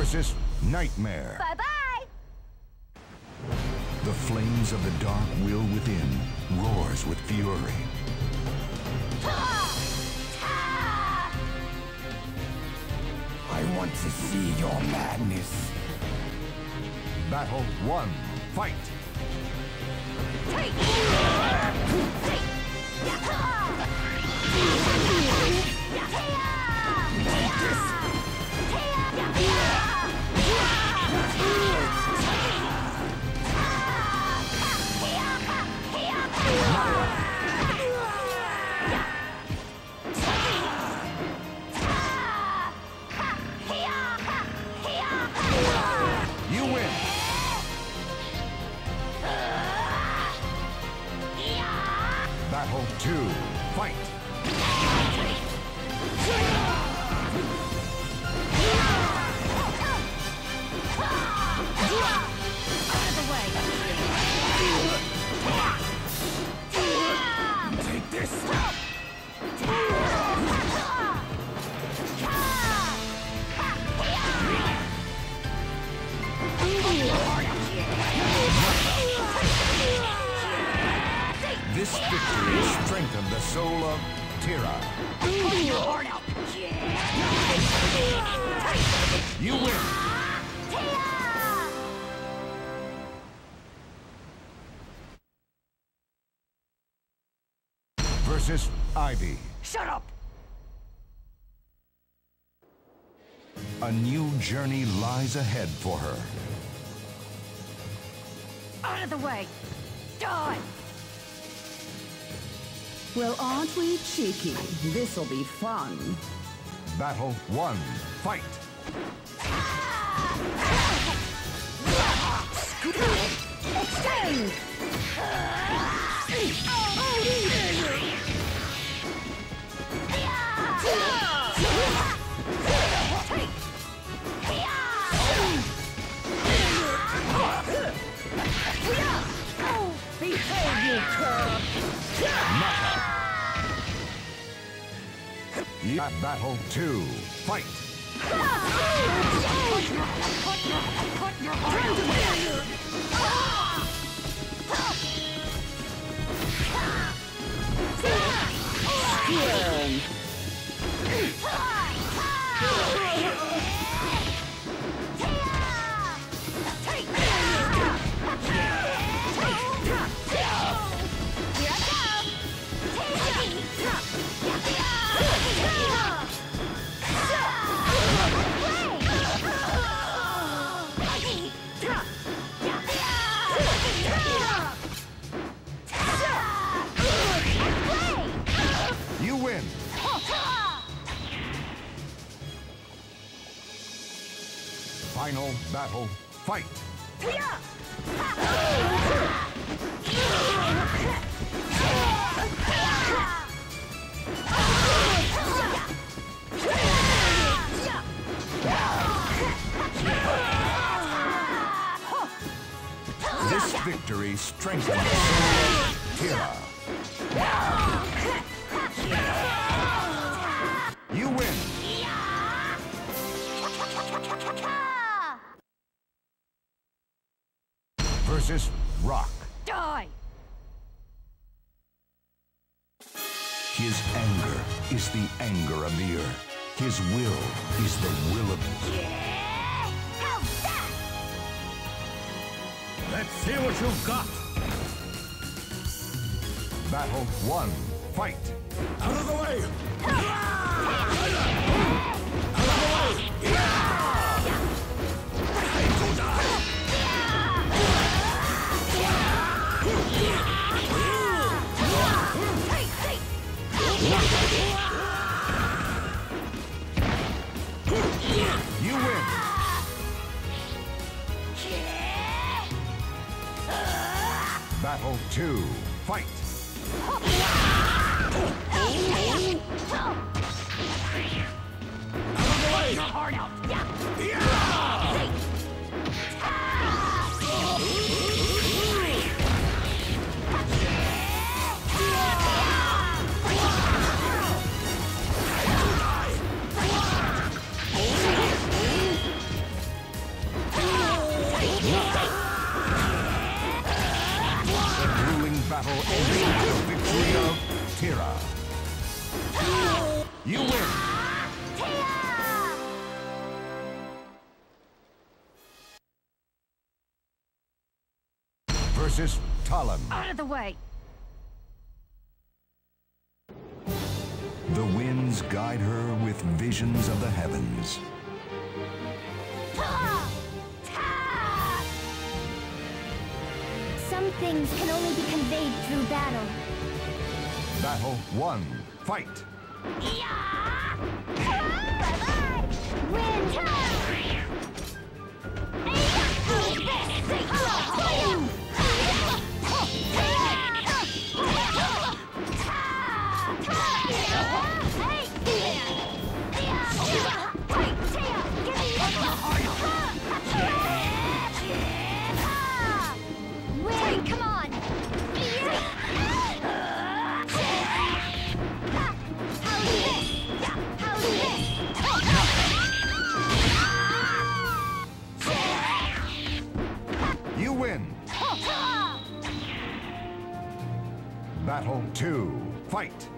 versus Nightmare. Bye-bye! The flames of the dark will within roars with fury. I want to see your madness. Battle one. Fight! Take You two. Fight! You win! Versus Ivy. Shut up! A new journey lies ahead for her. Out of the way! Die! Well, aren't we cheeky? This'll be fun. Battle one. Fight! Yeah, battle two. Fight! You Final battle. Fight! This victory strengthens the Versus Rock. Die! His anger is the anger of the earth. His will is the will of... the Yeah! How's that? Let's see what you've got. Battle one. Fight! Out of the way. Battle 2. Fight! Out! Yeah! yeah! battle with the victory of Tira. You win! Versus Talim. Out of the way! The winds guide her with visions of the heavens. Things can only be conveyed through battle. Battle one. Fight! Win! Battle two. Fight!